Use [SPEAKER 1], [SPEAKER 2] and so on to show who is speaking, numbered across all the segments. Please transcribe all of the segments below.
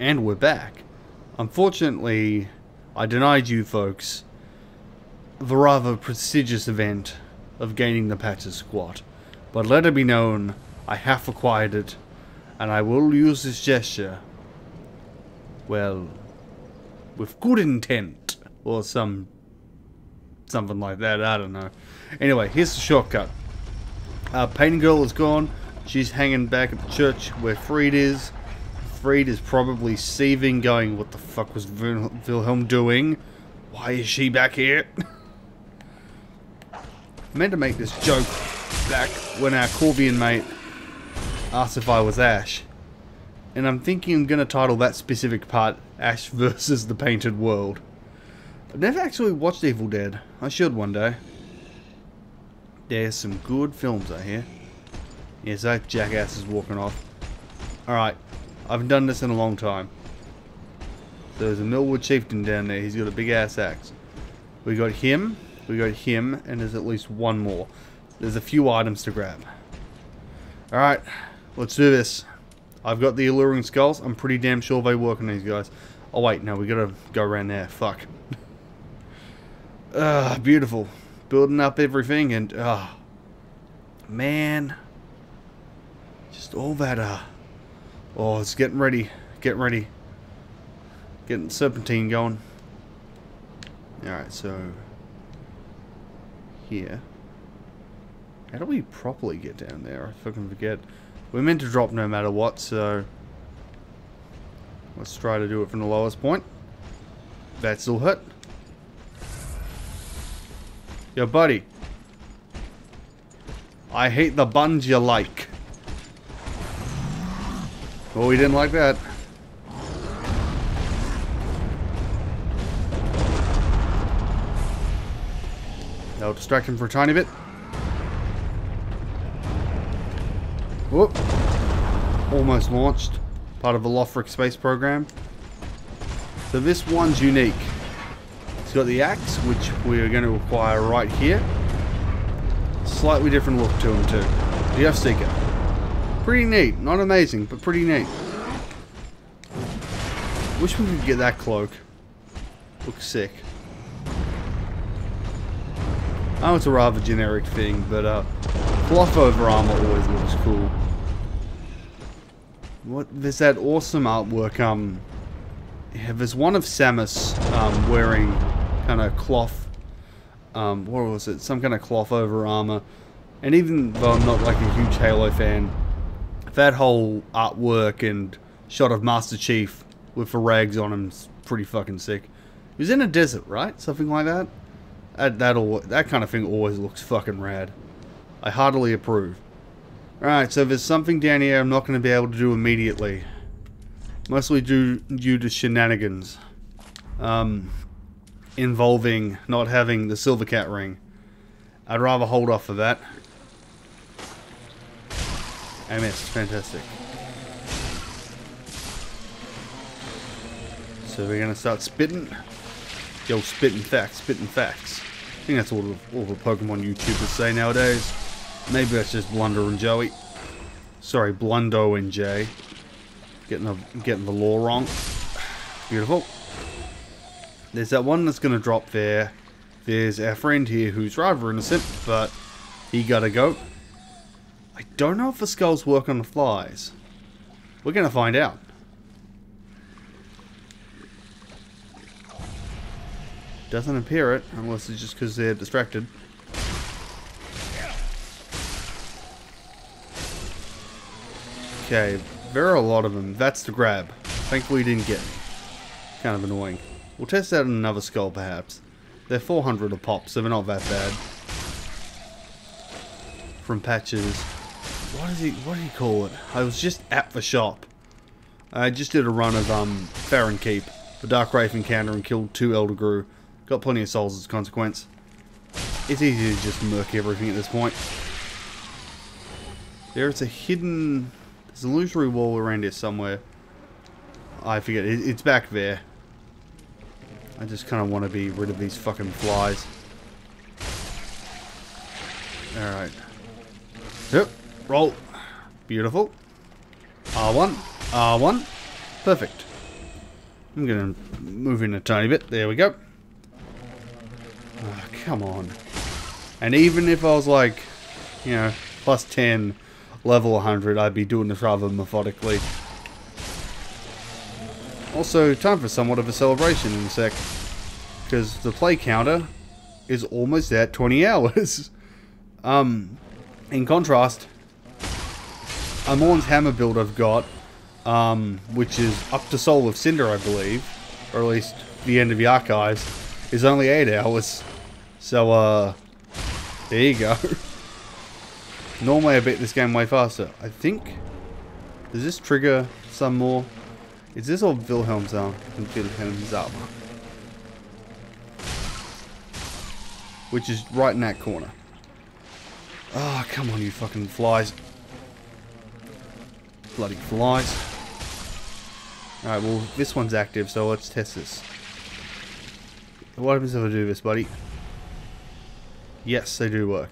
[SPEAKER 1] And we're back. Unfortunately, I denied you folks the rather prestigious event of gaining the Patches Squat. But let it be known, I have acquired it, and I will use this gesture, well, with good intent, or some, something like that, I don't know. Anyway, here's the shortcut. Uh, Painting Girl is gone, she's hanging back at the church where Friede is. Friede is probably seething, going, what the fuck was Wil Wilhelm doing? Why is she back here? I meant to make this joke back when our Corvian mate asked if I was Ash. And I'm thinking I'm going to title that specific part Ash versus the Painted World. I've never actually watched Evil Dead. I should one day. There's some good films out here. Yes, that jackass is walking off. Alright, I haven't done this in a long time. There's a Millwood chieftain down there. He's got a big ass axe. We got him. We got him, and there's at least one more. There's a few items to grab. Alright, let's do this. I've got the alluring skulls. I'm pretty damn sure they work on these guys. Oh wait, no, we gotta go around there. Fuck. Ah, beautiful. Building up everything and, ah. Uh, man. Just all that, uh. Oh, it's getting ready. Getting ready. Getting serpentine going. Alright, so here. How do we properly get down there? I fucking forget. We're meant to drop no matter what, so... Let's try to do it from the lowest point. That still hit. Yo, buddy. I hate the buns you like. Oh, we didn't like that. That'll distract him for a tiny bit. Whoop. Almost launched. Part of the Lothric space program. So this one's unique. It's got the axe, which we're going to acquire right here. Slightly different look to him too. The Earthseeker. Pretty neat. Not amazing, but pretty neat. Wish we could get that cloak. Looks sick. I know it's a rather generic thing, but uh, cloth over armor always looks cool. What? There's that awesome artwork. Um, yeah, there's one of Samus um, wearing kind of cloth. Um, what was it? Some kind of cloth over armor. And even though I'm not like a huge Halo fan, that whole artwork and shot of Master Chief with the rags on him is pretty fucking sick. He was in a desert, right? Something like that. That that'll that kind of thing always looks fucking rad. I heartily approve. Alright, so there's something down here I'm not going to be able to do immediately. Mostly due, due to shenanigans. Um, involving not having the Silver Cat ring. I'd rather hold off for that. I missed. Fantastic. So we're to start spitting. Yo, spitting facts, spitting facts I think that's all the, all the Pokemon YouTubers say nowadays. Maybe that's just Blunder and Joey. Sorry, Blundo and Jay. Getting the, getting the law wrong. Beautiful. There's that one that's to drop there. There's our friend here who's rather innocent, but he gotta go. I don't know if the skulls work on the flies. We're going to find out. Doesn't appear it, unless it's just because they're distracted. Okay, there are a lot of them. That's the grab. Thankfully we didn't get me. Kind of annoying. We'll test out another skull perhaps. They're 400 a pop, so they're not that bad. From patches. What is he what do you call it? I was just at the shop. I just did a run of um Farron Keep, the Dark Wraith encounter and killed two Elder Ghru. Got plenty of souls as a consequence. It's easy to just murk everything at this point. There's a hidden... There's an illusory wall around here somewhere. I forget. it's back there. I just kind of want to be rid of these fucking flies. Alright. Yep. Roll. Beautiful. R1. R1. Perfect. I'm gonna move in a tiny bit. There we go. Oh, come on. And even if I was like, you know, plus 10, level 100, I'd be doing this rather methodically. Also, time for somewhat of a celebration in a sec. Because the play counter is almost at 20 hours. um, in contrast, Amorn's hammer build I've got, um, which is up to Soul of Cinder, I believe, or at least the end of the archives, is only 8 hours. So, uh, there you go. Normally I beat this game way faster. I think, does this trigger some more? Is this all Wilhelm's Wilhelmshaven? Which is right in that corner. Oh, come on, you fucking flies. Bloody flies. Alright, well, this one's active, so let's test this. What happens if I do this, buddy? Yes, they do work.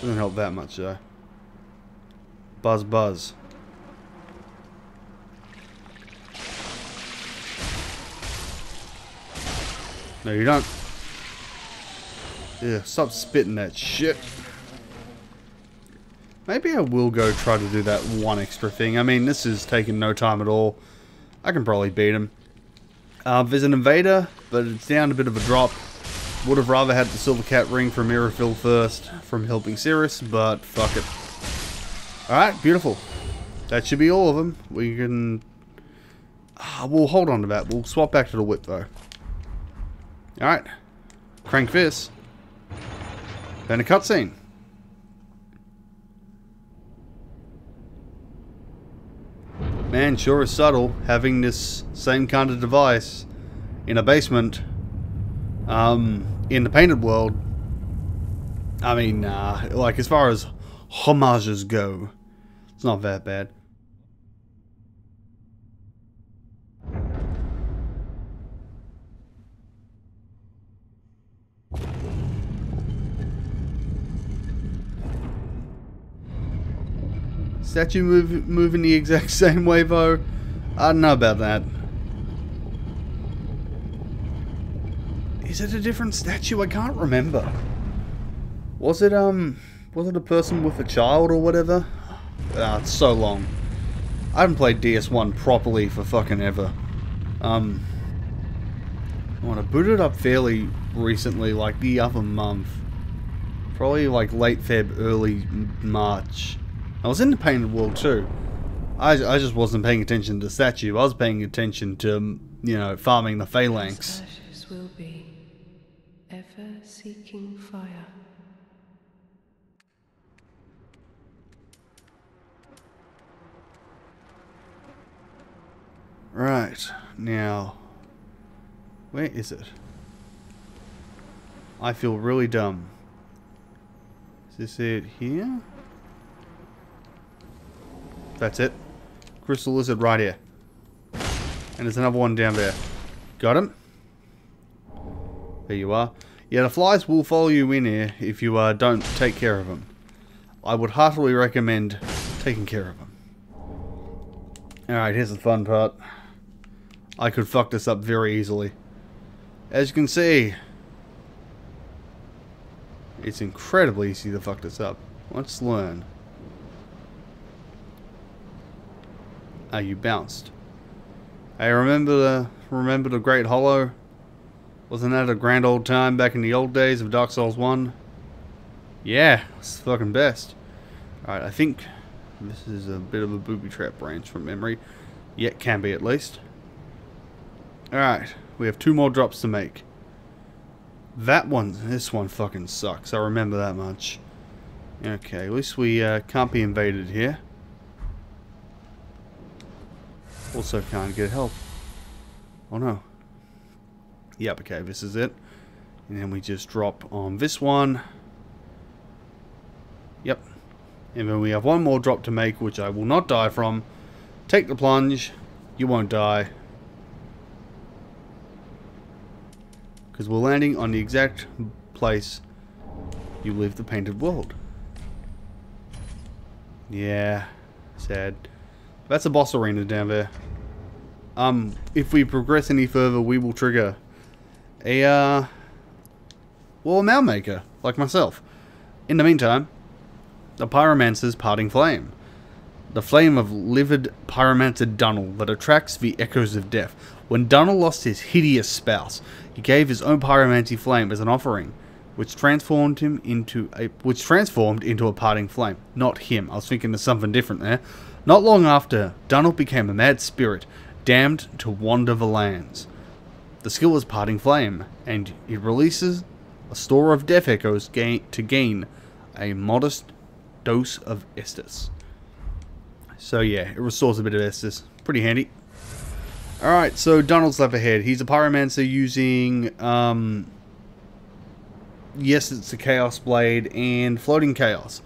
[SPEAKER 1] Doesn't help that much, though. Buzz, buzz. No, you don't. Yeah, stop spitting that shit. Maybe I will go try to do that one extra thing. I mean, this is taking no time at all. I can probably beat him. Uh, there's an invader, but it's down a bit of a drop. Would have rather had the Silver Cat ring from Irithyll first from helping Sirris, but fuck it. Alright, beautiful. That should be all of them. We can... Uh, we'll hold on to that. We'll swap back to the whip, though. Alright. Crank this. Then a cutscene. Man, sure is subtle having this same kind of device in a basement um, in the painted world. I mean, uh, like as far as homages go, it's not that bad. Statue move, moving the exact same way though? I don't know about that. Is it a different statue? I can't remember. Was it, um, was it a person with a child or whatever? Ah, it's so long. I haven't played DS1 properly for fucking ever. Um, I want to boot it up fairly recently, like the other month. Probably like late Feb, early March. I was in the painted world too. I, I just wasn't paying attention to the statue. I was paying attention to, um, you know, farming the phalanx.
[SPEAKER 2] Ashes will be ever seeking fire.
[SPEAKER 1] Right, now, where is it? I feel really dumb. Is this it here? That's it. Crystal lizard right here. And there's another one down there. Got him? There you are. Yeah, the flies will follow you in here if you uh, don't take care of them. I would heartily recommend taking care of them. Alright, here's the fun part. I could fuck this up very easily. As you can see, it's incredibly easy to fuck this up. Let's learn. Ah, you bounced. Hey, remember the remember the Great Hollow? Wasn't that a grand old time back in the old days of Dark Souls 1? Yeah, it's the fucking best. Alright, I think this is a bit of a booby trap branch from memory. Yeah, can be at least. Alright, we have two more drops to make. That one, this one fucking sucks. I remember that much. Okay, at least we uh, can't be invaded here. Also can't get help. Oh no. Yep, okay, this is it. And then we just drop on this one. Yep. And then we have one more drop to make, which I will not die from. Take the plunge. You won't die. Because we're landing on the exact place you leave the painted world. Yeah. Sad. That's a boss arena down there. Um, if we progress any further, we will trigger a, uh, well, a mound maker, like myself. In the meantime, the Pyromancer's parting flame. The flame of livid Pyromancer Dunnel that attracts the echoes of death. When Dunnel lost his hideous spouse, he gave his own pyromancy flame as an offering, which transformed him into a which transformed into a parting flame. Not him. I was thinking of something different there. Not long after, Dunnel became a mad spirit, damned to wander the lands. The skill is parting flame, and it releases a store of death echoes gain, to gain a modest dose of Estus. So yeah, it restores a bit of Estus. Pretty handy. Alright, so Donald's left ahead. He's a pyromancer using, um, yes, it's a Chaos Blade and Floating Chaos.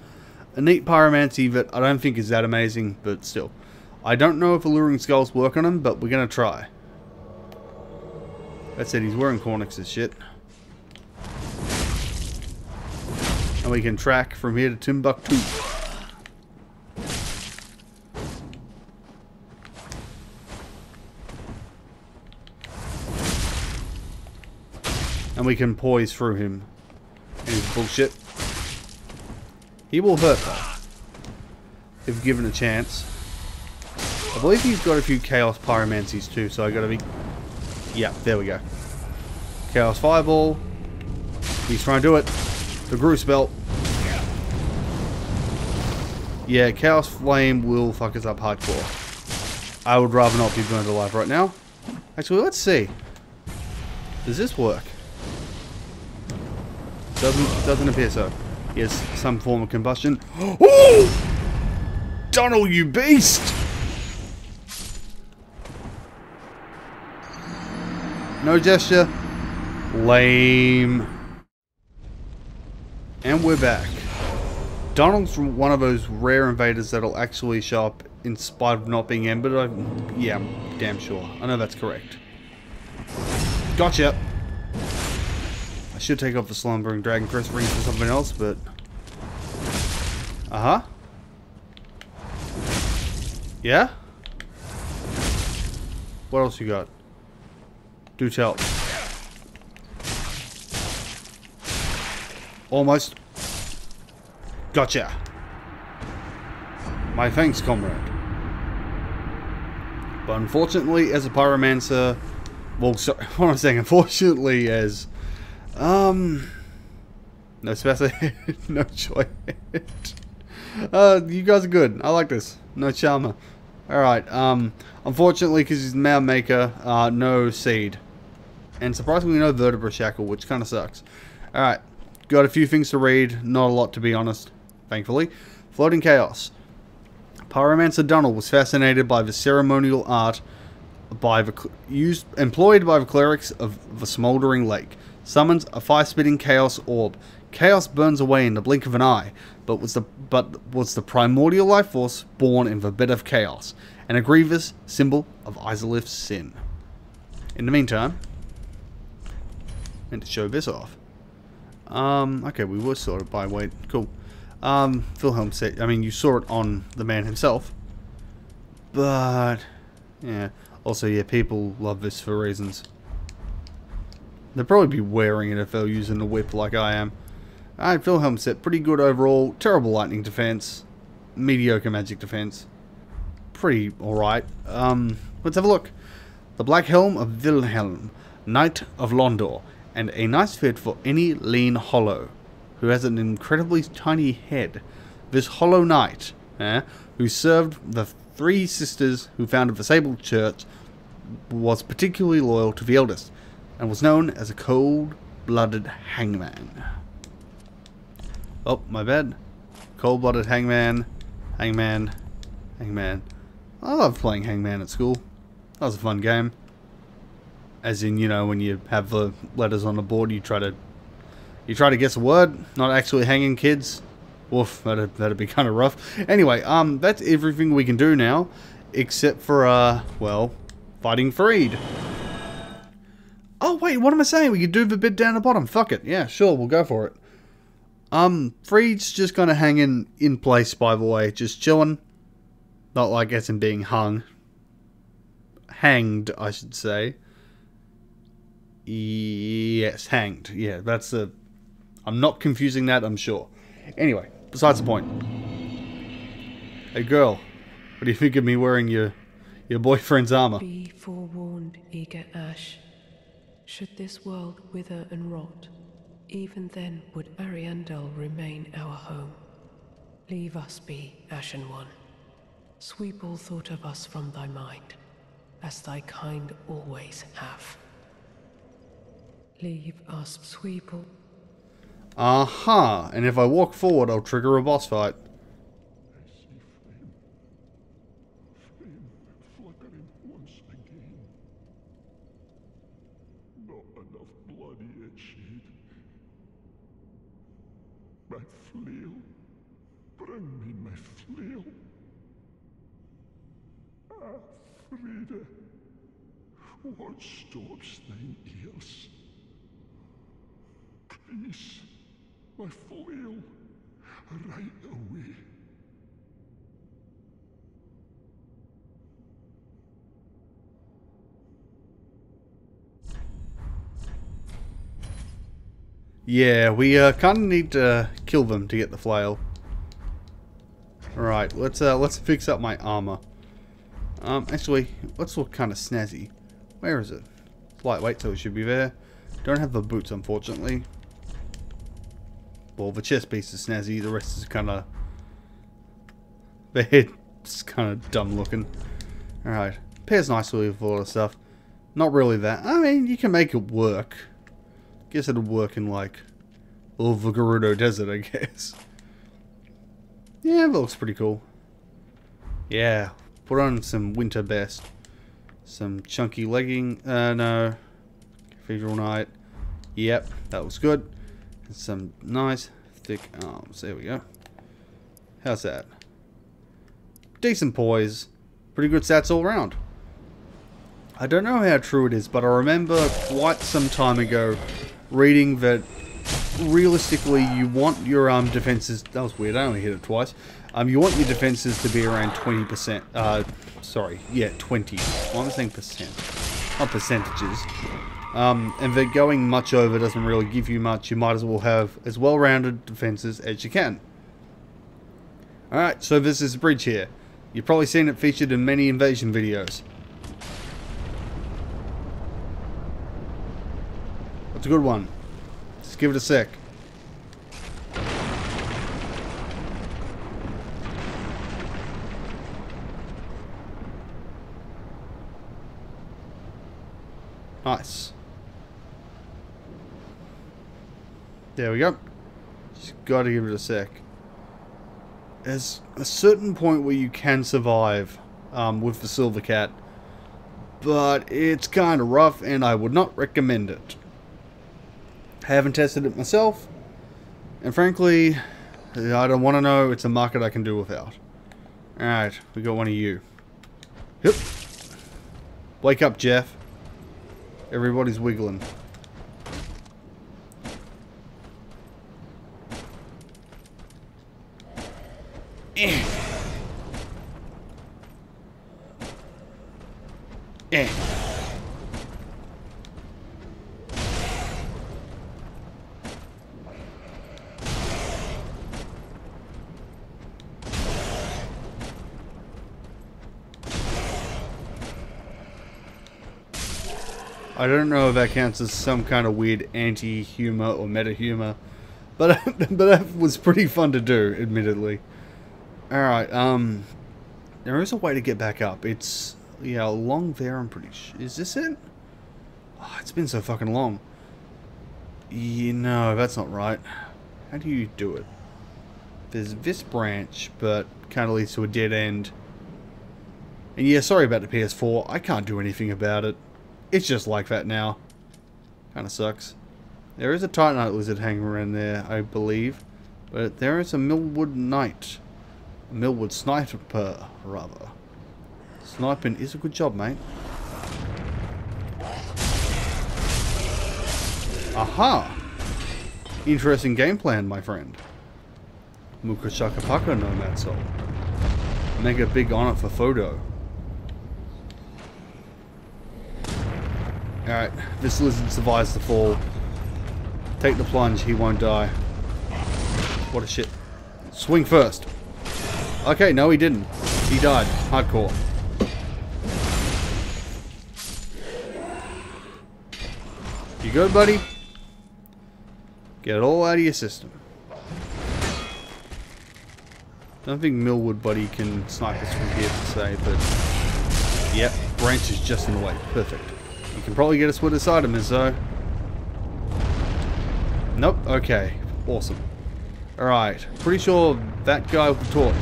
[SPEAKER 1] A neat pyromancy that I don't think is that amazing, but still. I don't know if Alluring Skulls work on him, but we're to try. That said, he's wearing Cornyx's shit. And we can track from here to Timbuktu. And we can poise through him. His bullshit. He will hurt though. If given a chance. I believe he's got a few Chaos Pyromancies too, so I gotta be... Yeah, there we go. Chaos Fireball. He's trying to do it. The Ghru spell. Yeah, Chaos Flame will fuck us up hardcore. I would rather not be burned alive right now. Actually, let's see. Does this work? Doesn't doesn't appear so. Yes, some form of combustion. Oh! Donald, you beast! No gesture. Lame. And we're back. Donald's one of those rare invaders that'll actually show up in spite of not being embered. I, yeah, I'm damn sure. I know that's correct. Gotcha. I should take off the slumbering dragon crest ring for something else, but... Uh-huh. Yeah? What else you got? Do tell. Almost. Gotcha. My thanks, comrade. But unfortunately, as a pyromancer... Well, sorry, what am I saying? Unfortunately, as... Um... No special... no choice. uh, you guys are good. I like this. No charmer. Alright, um... Unfortunately, because he's the mound maker, uh, no seed. And surprisingly, no vertebra shackle, which kind of sucks. Alright. Got a few things to read. Not a lot, to be honest. Thankfully. Floating Chaos. Pyromancer Dunnel was fascinated by the ceremonial art by the used employed by the clerics of the smoldering lake. Summons a fire-spitting chaos orb. Chaos burns away in the blink of an eye, but was the but was the primordial life force born in the bed of chaos, and a grievous symbol of Izalith's sin. In the meantime, and to show this off. Um, okay, we were sorted by weight. Cool. Um, Wilhelm said, I mean, you saw it on the man himself. But, yeah. Also, yeah, people love this for reasons. They'll probably be wearing it if they're using the whip like I am. Alright, Wilhelm set. Pretty good overall. Terrible lightning defense. Mediocre magic defense. Pretty alright. Um, let's have a look. The Black Helm of Wilhelm, Knight of Londor, and a nice fit for any lean hollow who has an incredibly tiny head. This Hollow Knight, eh, who served the three sisters who founded the Sable Church, was particularly loyal to the eldest, and was known as a cold-blooded hangman. Oh, my bad. Cold-blooded hangman, hangman, hangman. I love playing hangman at school. That was a fun game. As in, you know, when you have the letters on the board, you try to you try to guess a word, not actually hanging kids. Woof, that'd, that'd be kind of rough. Anyway, um, that's everything we can do now, except for, uh, well, fighting Friede. Oh, wait, what am I saying? We could do the bit down the bottom. Fuck it. Yeah, sure, we'll go for it. Um, Friede's just kind of hanging in in place, by the way, just chilling. Not like as in being hung. Hanged, I should say. Yes, hanged. Yeah, that's a. I'm not confusing that, I'm sure. Anyway, besides the point. Hey girl, what do you think of me wearing your your boyfriend's armor?
[SPEAKER 2] Be forewarned, eager. Should this world wither and rot, even then would Ariandel remain our home. Leave us be, Ashen One. Sweep all thought of us from thy mind, as thy kind always have. Leave us, sweep.
[SPEAKER 1] Aha! And if I walk forward, I'll trigger a boss fight.
[SPEAKER 3] I see flame. Flame flickering once again. Not enough blood yet shed. My flail. Bring me my flail. Ah, Friede. What stops thine ears? Please, my flail. Right away.
[SPEAKER 1] Yeah, we uh, kind of need to kill them to get the flail. Right, let's uh, let's fix up my armor. Um, actually, let's look kind of snazzy. Where is it? It's lightweight, so it should be there. Don't have the boots, unfortunately. Well, the chest piece is snazzy. The rest is kind of the head's kind of dumb looking. All right, pairs nicely with all the stuff. Not really that. I mean, you can make it work. Guess it'll work in like all the Gerudo Desert, I guess. Yeah, that looks pretty cool. Yeah, put on some winter best. Some chunky legging, uh, no. Cathedral Knight. Yep, that looks good. And some nice thick arms. There we go. How's that? Decent poise. Pretty good stats all around. I don't know how true it is, but I remember quite some time ago reading that realistically you want your arm defenses that was weird I only hit it twice um, you want your defenses to be around 20% uh, sorry yeah 20 why am I saying percent? Not percentages. Um, and that going much over doesn't really give you much. You might as well have as well-rounded defenses as you can. Alright so this is a bridge here. You've probably seen it featured in many invasion videos. That's a good one. Just give it a sec. Nice. There we go. Just gotta give it a sec. There's a certain point where you can survive um, with the Silver Cat, but it's kind of rough and I would not recommend it. Haven't tested it myself, and frankly, I don't want to know. It's a market I can do without. Alright, we got one of you. Yep. Wake up, Jeff. Everybody's wiggling. Eh. Eh. I don't know if that counts as some kind of weird anti-humor or meta-humor, but but that was pretty fun to do, admittedly. All right, um, there is a way to get back up. It's yeah, along there. I'm pretty. sure. Is this it? Oh, it's been so fucking long. You know, that's not right. How do you do it? There's this branch, but kind of leads to a dead end. And yeah, sorry about the PS4. I can't do anything about it. It's just like that now. Kind of sucks. There is a Titanite lizard hanging around there, I believe. But there is a Millwood Knight. A Millwood Sniper, rather. Sniping is a good job, mate. Aha! Interesting game plan, my friend. Mukashaka Paka Nomad Soul. make a big on it for photo. Alright, this lizard survives the fall. Take the plunge, he won't die. What a shit. Swing first. Okay, no he didn't. He died. Hardcore. You good, buddy? Get it all out of your system. I Don't think Millwood Buddy can snipe us from here to say, but... Yep, branch is just in the way. Perfect. You can probably get us where this item is, though. Nope, okay. Awesome. Alright, pretty sure that guy with the torch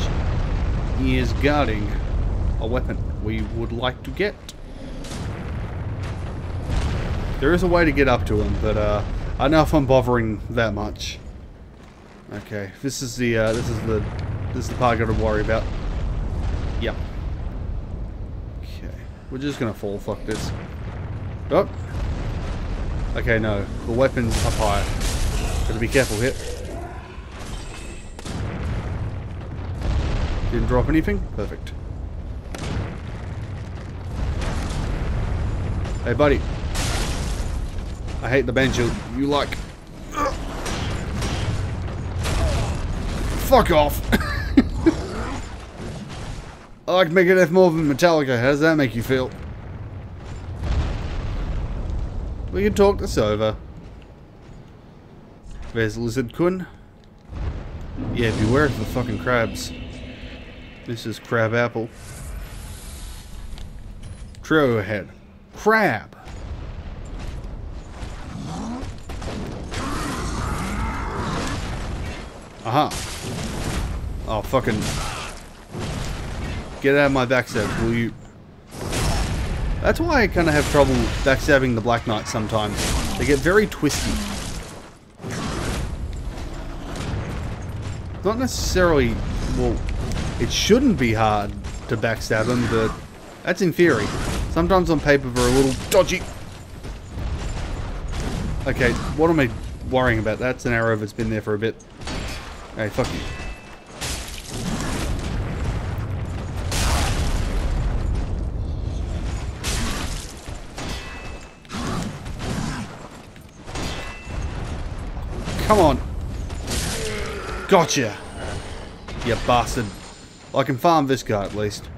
[SPEAKER 1] is guarding a weapon we would like to get. There is a way to get up to him, but uh, I don't know if I'm bothering that much. Okay, this is the uh, this is the this is the part I got to worry about. Yep. Okay, we're just gonna fall. Fuck this. Oh. Okay, no, the weapon's up high. Gotta be careful here. Didn't drop anything? Perfect. Hey, buddy. I hate the banjo you like. Fuck off. I like Megadeth more than Metallica. How does that make you feel? We can talk this over. There's Lizard Kun. Yeah, beware of the fucking crabs. This is Crab Apple. Trio ahead. Crab! Aha. Oh, fucking... Get out of my backstab, will you? That's why I kind of have trouble backstabbing the Black Knight sometimes. They get very twisty. Not necessarily... Well, it shouldn't be hard to backstab them, but that's in theory. Sometimes on paper they're a little dodgy. Okay, what am I worrying about? That's an arrow that's been there for a bit. Hey, fuck you. Come on. Gotcha. You bastard. I can farm this guy at least.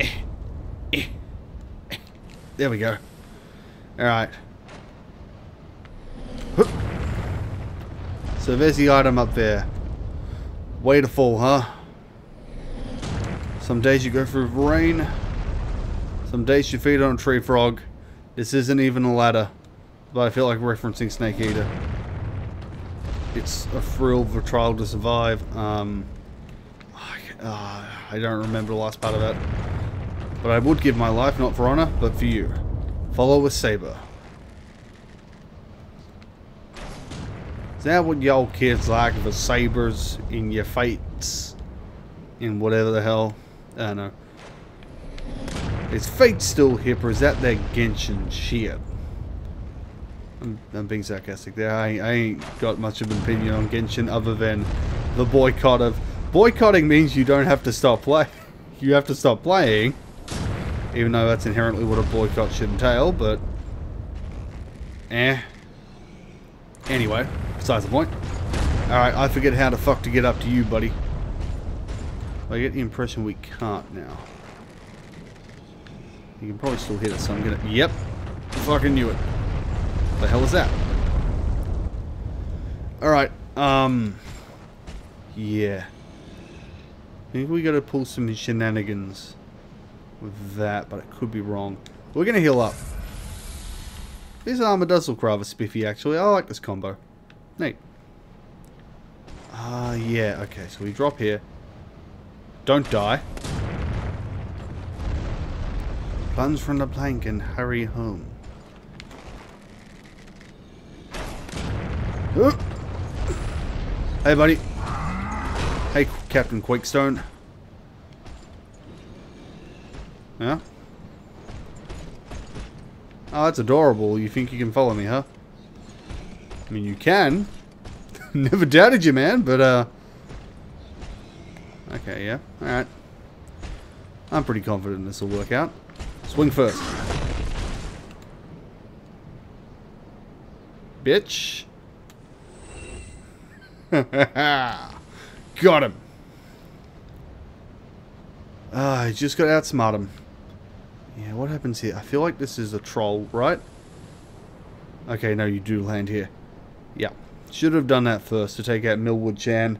[SPEAKER 1] There we go. Alright. So there's the item up there. Way to fall, huh? Some days you go through rain. Some days you feed on a tree frog. This isn't even a ladder. But I feel like referencing Snake Eater. It's a thrill of a trial to survive. Um, uh, I don't remember the last part of that. But I would give my life, not for honor, but for you. Follow with saber. Is that what y'all kids like? The sabers in your fates? In whatever the hell? I don't know. Is fate still hip or is that that Genshin shit? I'm, I'm being sarcastic there. I, I ain't got much of an opinion on Genshin other than the boycott of... Boycotting means you don't have to stop play. You have to stop playing. Even though that's inherently what a boycott should entail, but... Eh. Anyway, besides the point. Alright, I forget how the fuck to get up to you, buddy. I get the impression we can't now. You can probably still hit us, so I'm gonna... Yep. Fucking knew it. What The hell is that? Alright, um... Yeah. I think we gotta pull some shenanigans with that, but it could be wrong. We're gonna heal up. This armor does look rather spiffy, actually. I like this combo. Neat. Ah, uh, yeah, okay, so we drop here. Don't die. Plunge from the plank and hurry home. Hey, buddy. Hey, Captain Quakestone. Yeah? Oh, that's adorable. You think you can follow me, huh? I mean, you can. Never doubted you, man, but, uh... Okay, yeah. Alright. I'm pretty confident this will work out. Swing first. Bitch. Got him. Ah, uh, just got outsmart him. Yeah, what happens here? I feel like this is a troll, right? Okay, no, you do land here. Yeah. Should have done that first to take out Millwood Chan.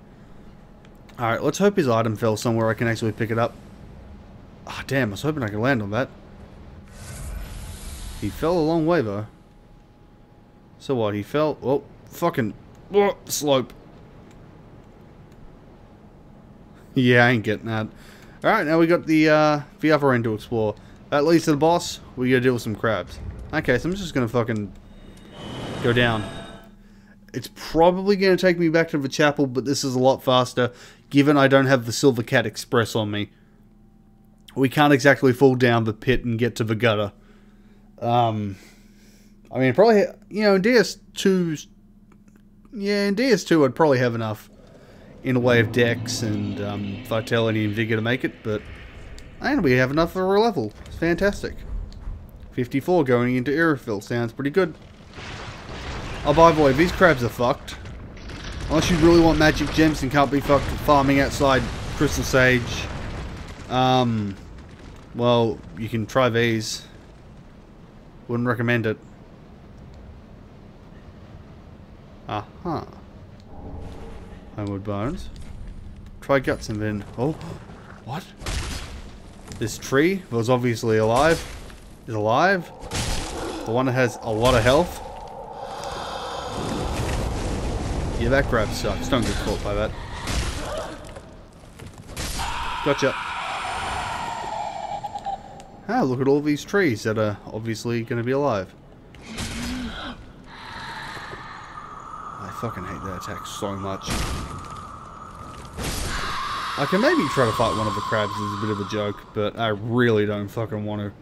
[SPEAKER 1] Alright, let's hope his item fell somewhere I can actually pick it up. Ah, oh, damn, I was hoping I could land on that. He fell a long way, though. So what, he fell... Oh, fucking... Oh, slope. Yeah, I ain't getting that. Alright, now we got the, uh, the upper end to explore. That leads to the boss. We gotta deal with some crabs. Okay, so I'm just gonna fucking go down. It's probably gonna take me back to the chapel, but this is a lot faster, given I don't have the Silver Cat Express on me. We can't exactly fall down the pit and get to the gutter. Um, I mean, probably, you know, in DS2, yeah, in DS2 I'd probably have enough in a way of dex and um, vitality and vigor to make it, but and we have enough for a level. It's fantastic. 54 going into Iroquois sounds pretty good. Oh, by the way, these crabs are fucked. Unless you really want magic gems and can't be fucked farming outside Crystal Sage. Um, well, you can try these. Wouldn't recommend it. Aha. Uh -huh. Homeward Bones. Try guts and then... Oh, what? This tree was obviously alive. Is alive. The one that has a lot of health. Yeah, that grab sucks. Don't get caught by that. Gotcha. Ah, look at all these trees that are obviously going to be alive. I fucking hate that attack so much. I can maybe try to fight one of the crabs as a bit of a joke, but I really don't fucking want to.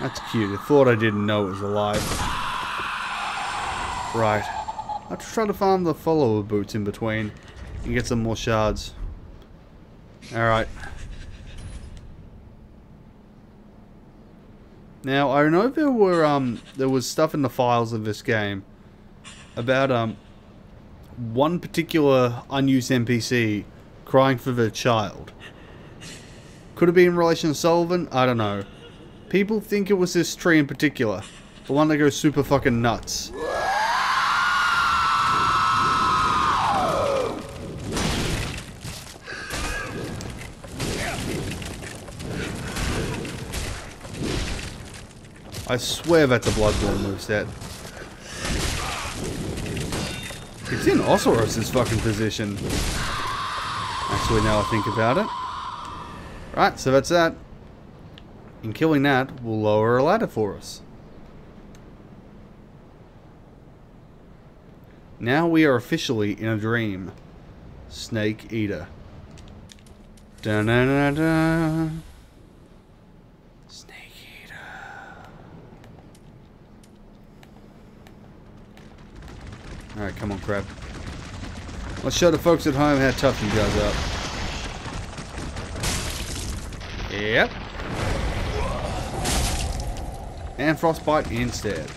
[SPEAKER 1] That's cute. I thought I didn't know it was alive. Right. I'll try to farm the follower boots in between and get some more shards. Alright. Now I know there were um there was stuff in the files of this game about um one particular unused NPC crying for their child. Could it be in relation to Sulyvahn? I don't know. People think it was this tree in particular. The one that goes super fucking nuts. I swear that's a Bloodborne moveset. It's in Oceros' fucking position. Actually, now I think about it. Right, so that's that. In killing that, we'll lower a ladder for us. Now we are officially in a dream. Snake Eater. Da da da da. Alright, come on, crap. Let's show the folks at home how tough you guys are. Yep. And frostbite instead.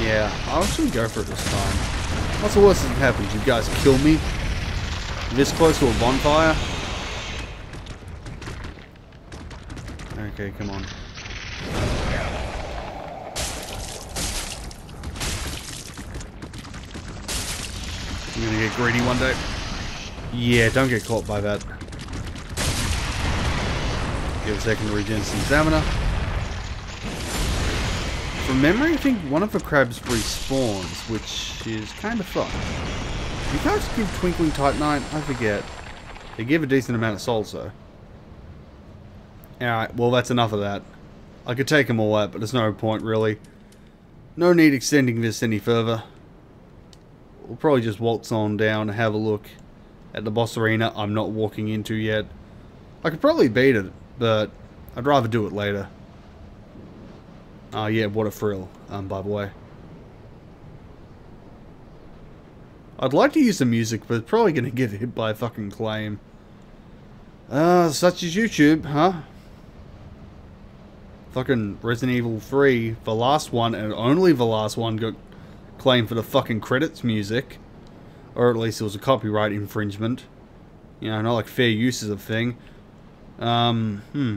[SPEAKER 1] Yeah, I'll actually go for it this time. What's the worst that happens? You guys kill me? This close to a bonfire? Okay, come on. Gonna get greedy one day. Yeah, don't get caught by that. Give a second to regen some stamina. From memory, I think one of the crabs respawns, which is kind of fun. You can't give Twinkling Titanite? I forget. They give a decent amount of souls, though. Alright, well that's enough of that. I could take them all out, but there's no point, really. No need extending this any further we'll probably just waltz on down and have a look at the boss arena I'm not walking into yet. I could probably beat it, but I'd rather do it later. Oh yeah, what a thrill, um, by the way. I'd like to use the music, but it's probably going to get hit by a fucking claim. Uh, such as YouTube, huh? Fucking Resident Evil 3, the last one, and only the last one, got claimed for the fucking credits music. Or at least it was a copyright infringement. You know, not like fair use of thing. Um, hmm.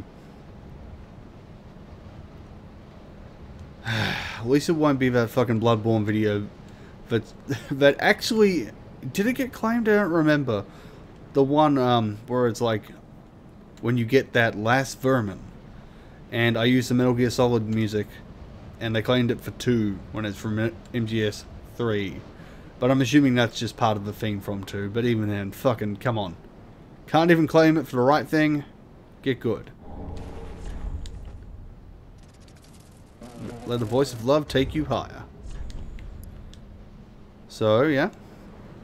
[SPEAKER 1] At least it won't be that fucking Bloodborne video that that actually did it get claimed? I don't remember. The one um where it's like when you get that last vermin, and I used the Metal Gear Solid music, and they claimed it for two when it's from MGS three, but I'm assuming that's just part of the theme from two. But even then, fucking come on, can't even claim it for the right thing. Get good. Let the voice of love take you higher. So, yeah.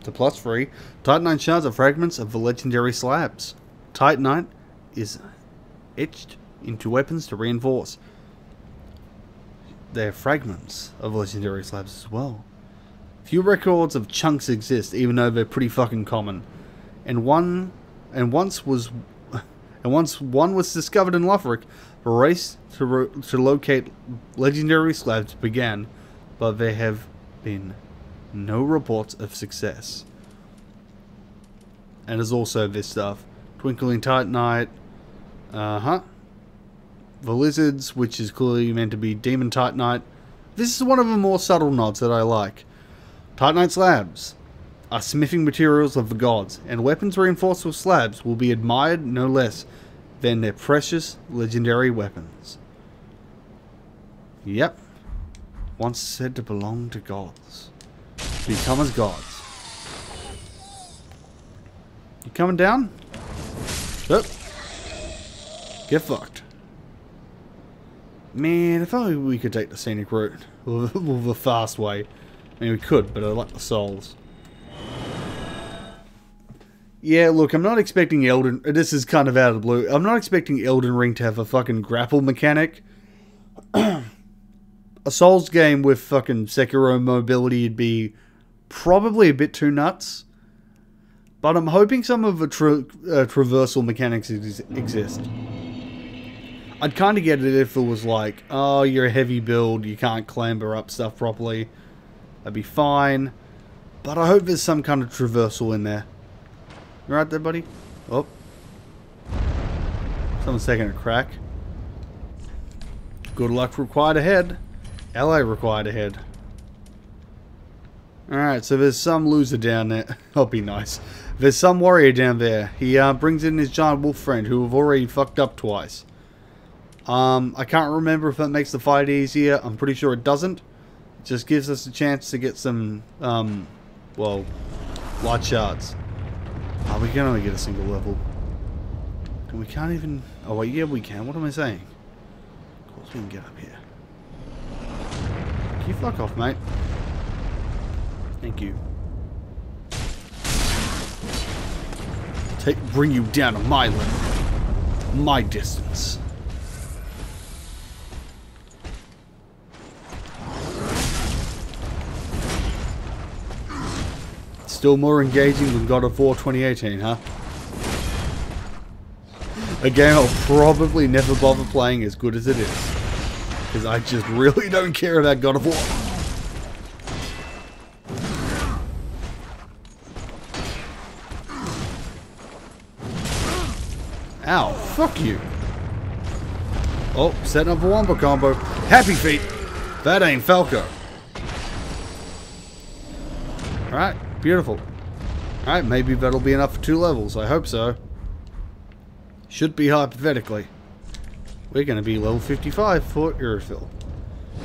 [SPEAKER 1] The plus three. Titanite shards are fragments of the legendary slabs. Titanite is etched into weapons to reinforce. They're fragments of legendary slabs as well. Few records of chunks exist, even though they're pretty fucking common. And one, and once was, and once one was discovered in Lothric, the race to, to locate legendary slabs began, but there have been no reports of success. And there's also this stuff. Twinkling Titanite. Uh-huh. The Lizards, which is clearly meant to be Demon Titanite. This is one of the more subtle nods that I like. Titanite slabs are smithing materials of the gods, and weapons reinforced with slabs will be admired no less than their precious legendary weapons. Yep. Once said to belong to gods. Become as gods. You coming down? Yep. Get fucked. Man, if only we could take the scenic route. The fast way. I mean, we could, but I like the souls. Yeah, look, I'm not expecting Elden... This is kind of out of the blue. I'm not expecting Elden Ring to have a fucking grapple mechanic. a Souls game with fucking Sekiro mobility would be probably a bit too nuts. But I'm hoping some of the tra uh, traversal mechanics ex exist. I'd kind of get it if it was like, oh, you're a heavy build, you can't clamber up stuff properly. That'd be fine. But I hope there's some kind of traversal in there. You right there, buddy? Oh. Someone's taking a crack. Good luck required ahead. LA required ahead. Alright, so there's some loser down there. I'll be nice. There's some warrior down there. He uh, brings in his giant wolf friend who have already fucked up twice. Um, I can't remember if that makes the fight easier. I'm pretty sure it doesn't. It just gives us a chance to get some, um, well, light shards. Oh, we can only get a single level. And we can't even... Oh, wait, yeah, we can. What am I saying? Of course we can get up here. Can you fuck off, mate? Thank you. Take, bring you down to my level. My distance. Still more engaging than God of War 2018, huh? A game I'll probably never bother playing as good as it is. Because I just really don't care about God of War. Ow, fuck you. Oh, setting up a Wombo combo. Happy feet. That ain't Falco. Alright. Beautiful. Alright, maybe that'll be enough for two levels. I hope so. Should be hypothetically. We're going to be level 55 for Irithyll.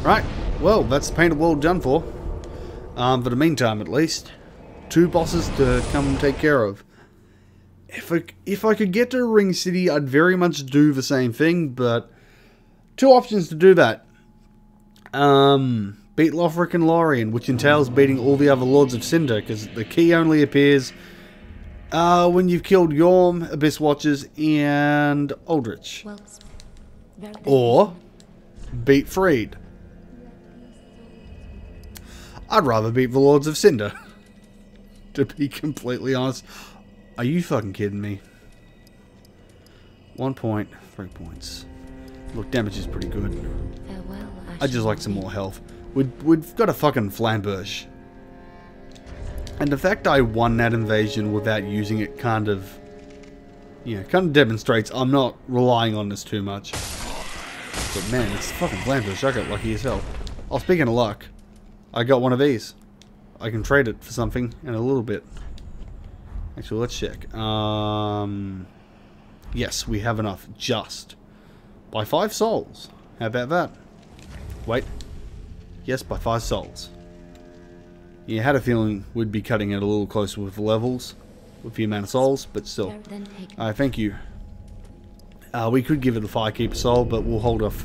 [SPEAKER 1] Right, well, that's the painted world done for. Um, for the meantime, at least. Two bosses to come take care of. If I, if I could get to Ring City, I'd very much do the same thing, but... Two options to do that. Um, beat Lothric and Lorien, which entails beating all the other Lords of Cinder, because the key only appears uh, when you've killed Yorm, Abyss Watchers, and Aldrich. Or beat Friede. I'd rather beat the Lords of Cinder. to be completely honest. Are you fucking kidding me? One point, three points. Look, damage is pretty good.
[SPEAKER 4] Farewell,
[SPEAKER 1] I just like some more health. We'd, we've got a fucking flamberge. And the fact I won that invasion without using it kind of, yeah, kind of demonstrates I'm not relying on this too much. But man, it's fucking flamberge. I got lucky as hell. Oh, speaking of luck, I got one of these. I can trade it for something in a little bit. Actually, let's check. Um, yes, we have enough. Just by five souls. How about that? Wait. Yes, by five souls. You had a feeling we'd be cutting it a little closer with the levels, with the amount of souls, but still.
[SPEAKER 4] Then take
[SPEAKER 1] Uh, thank you. Uh, we could give it a Firekeeper soul, but we'll hold off.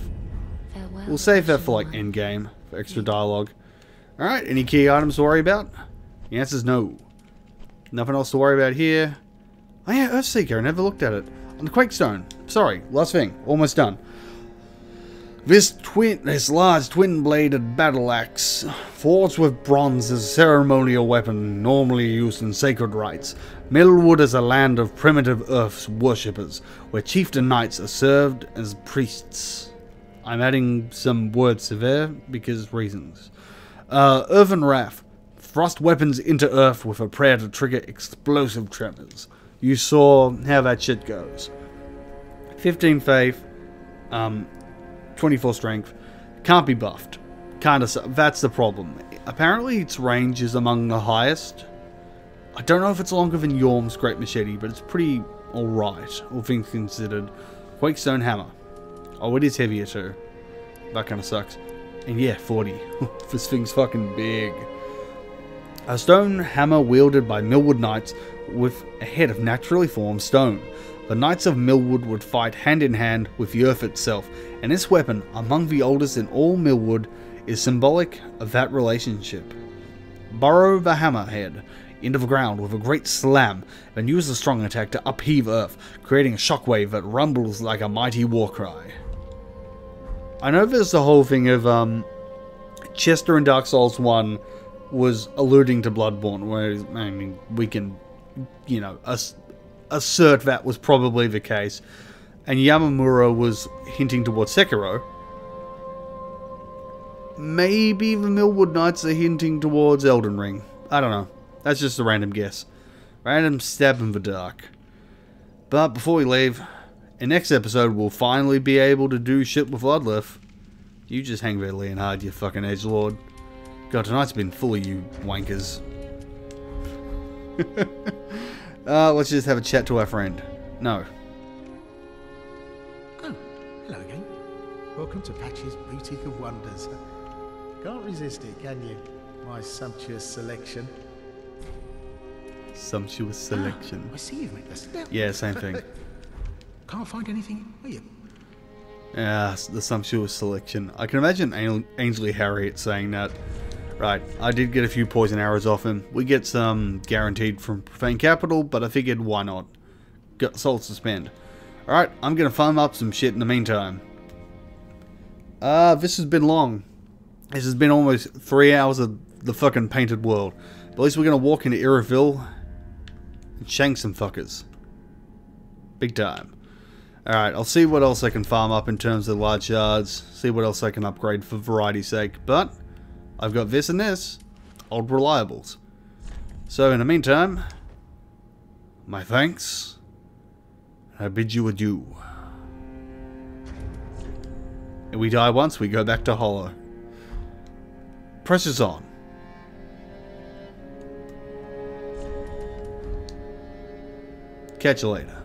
[SPEAKER 4] farewell.
[SPEAKER 1] We'll save that for like
[SPEAKER 4] Ashen
[SPEAKER 1] end game for extra dialogue. All right, any key items to worry about? The answer's no. Nothing else to worry about here. Oh yeah, Earthseeker. I never looked at it. On the Quakestone. Sorry, last thing. Almost done. This twin, this large twin-bladed battle axe, forged with bronze, is a ceremonial weapon normally used in sacred rites. Millwood is a land of primitive Earth's worshippers, where chieftain knights are served as priests. I'm adding some words there because reasons. Uh, Earthen Wrath. Thrust weapons into Earth with a prayer to trigger explosive tremors. You saw how that shit goes. 15 faith, um, 24 strength. Can't be buffed. Kinda, that's the problem. Apparently its range is among the highest. I don't know if it's longer than Yorm's Great Machete, but it's pretty alright, all things considered. Quakestone Hammer. Oh, it is heavier too. That kind of sucks. And yeah, 40. this thing's fucking big. A stone hammer wielded by Millwood Knights with a head of naturally formed stone. The Knights of Millwood would fight hand in hand with the earth itself, and this weapon, among the oldest in all Millwood, is symbolic of that relationship. Burrow the hammerhead into the ground with a great slam, then use the strong attack to upheave Earth, creating a shockwave that rumbles like a mighty war cry. I know there's the whole thing of um, Chester in Dark Souls 1 was alluding to Bloodborne, where I mean, we can, you know, ass- assert that was probably the case. And Yamamura was hinting towards Sekiro. Maybe the Millwood Knights are hinting towards Elden Ring. I don't know. That's just a random guess. Random stab in the dark. But before we leave, in next episode we'll finally be able to do shit with Ludleth. You just hang there, Leonhard, you fucking edge lord. God, tonight's been full of you wankers. uh, let's just have a chat to our friend. No.
[SPEAKER 5] Oh, hello again. Welcome to Patch's Boutique of Wonders. Can't resist it, can you? My sumptuous selection.
[SPEAKER 1] Sumptuous selection.
[SPEAKER 5] I see you've made the step.
[SPEAKER 1] Yeah, same thing.
[SPEAKER 5] Can't find anything, are you?
[SPEAKER 1] Yeah, the sumptuous selection. I can imagine An- Ainsley Harriott saying that. Right, I did get a few poison arrows off him. We get some guaranteed from Profaned Capital, but I figured why not? Got souls to spend. Alright, I'm gonna farm up some shit in the meantime. Uh, this has been long. This has been almost three hours of the fucking painted world. But at least we're gonna walk into Irithyll and shank some fuckers. Big time. Alright, I'll see what else I can farm up in terms of large shards, see what else I can upgrade for variety's sake, but I've got this and this, old reliables. So in the meantime, my thanks, I bid you adieu. And we die once, we go back to Hollow. Pressure's on. Catch you later.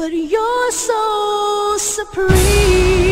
[SPEAKER 6] But you're so supreme.